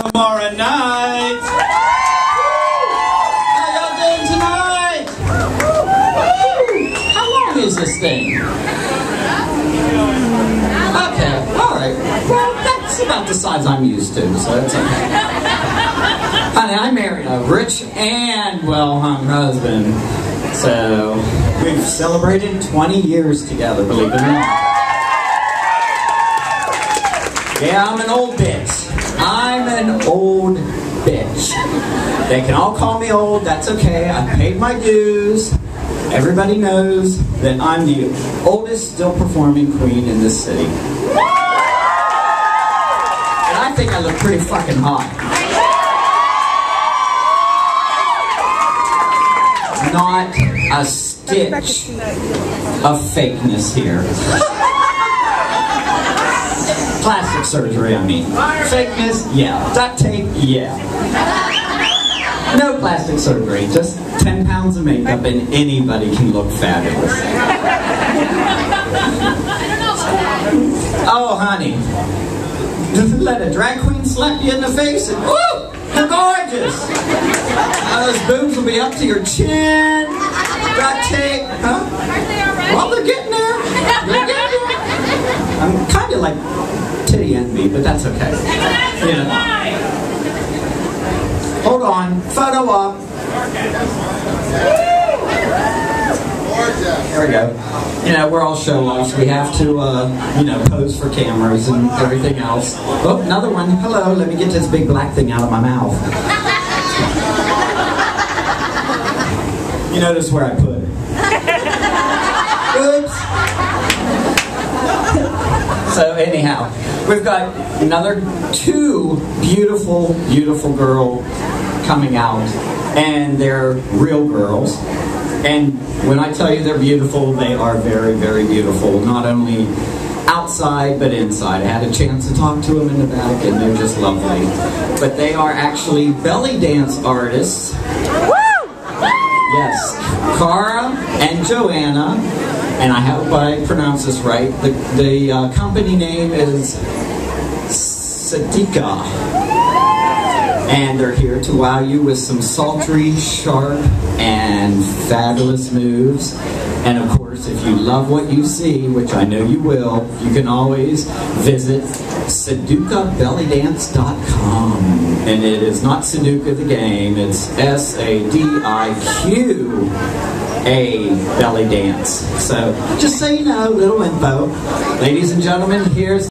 tomorrow night. How y'all doing tonight? How long is this thing? Okay, all right. Well, that's about the size I'm used to, so it's okay. Honey, I married a rich and well-hung husband, so we've celebrated 20 years together, believe it or not. Yeah, I'm an old bitch. I'm an old bitch. They can all call me old, that's okay. I paid my dues. Everybody knows that I'm the oldest still performing queen in this city. And I think I look pretty fucking hot. Not a stitch of fakeness here. Plastic surgery, I mean. Fakeness, yeah. Duct tape, yeah. No plastic surgery, just 10 pounds of makeup and anybody can look fabulous. Oh, honey. Let a drag queen slap you in the face and woo! You're gorgeous! Now those boobs will be up to your chin. Duct tape, huh? Well, they're getting there. They're getting there. I'm kind of like titty envy, but that's okay. You know. Hold on. Photo up. There we go. You know, we're all show offs. We have to, uh, you know, pose for cameras and everything else. Oh, another one. Hello. Let me get this big black thing out of my mouth. You notice where I put it. Oops. So anyhow, we've got another two beautiful, beautiful girl coming out, and they're real girls. And when I tell you they're beautiful, they are very, very beautiful. Not only outside, but inside. I had a chance to talk to them in the back, and they're just lovely. But they are actually belly dance artists. Yes, Cara and Joanna, and I hope I pronounce this right. The, the uh, company name is Sadiqa. And they're here to wow you with some sultry, sharp, and fabulous moves. And of course, if you love what you see, which I know you will, you can always visit SadukaBellyDance.com. And it is not Sudoku the game, it's S-A-D-I-Q a belly dance. So just so you know, little info. Ladies and gentlemen, here's